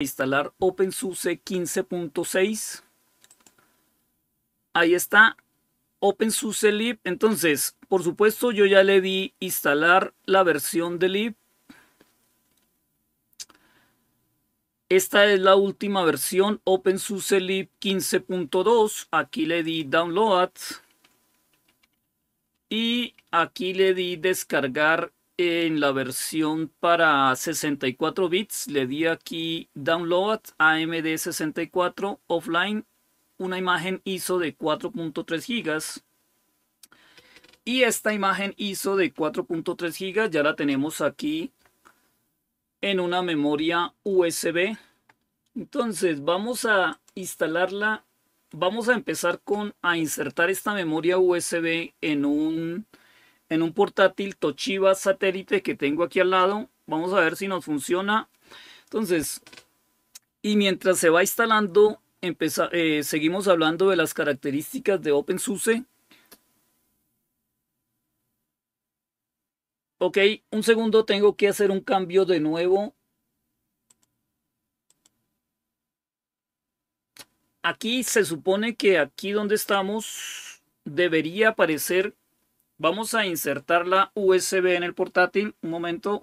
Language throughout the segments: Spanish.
instalar OpenSUSE 15.6. Ahí está OpenSUSE lib. Entonces, por supuesto, yo ya le di instalar la versión de lib. Esta es la última versión OpenSUSE lib 15.2. Aquí le di download. Y aquí le di descargar en la versión para 64 bits. Le di aquí download AMD 64 offline. Una imagen ISO de 4.3 gigas. Y esta imagen ISO de 4.3 gigas ya la tenemos aquí en una memoria USB. Entonces vamos a instalarla vamos a empezar con a insertar esta memoria USB en un, en un portátil Toshiba satélite que tengo aquí al lado. Vamos a ver si nos funciona. Entonces, y mientras se va instalando, eh, seguimos hablando de las características de OpenSUSE. Ok, un segundo, tengo que hacer un cambio de nuevo aquí se supone que aquí donde estamos debería aparecer. Vamos a insertar la USB en el portátil. Un momento.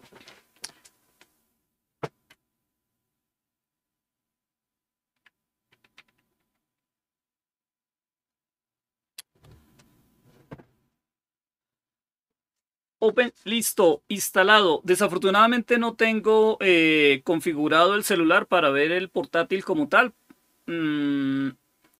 Open, listo, instalado. Desafortunadamente no tengo eh, configurado el celular para ver el portátil como tal, Mm,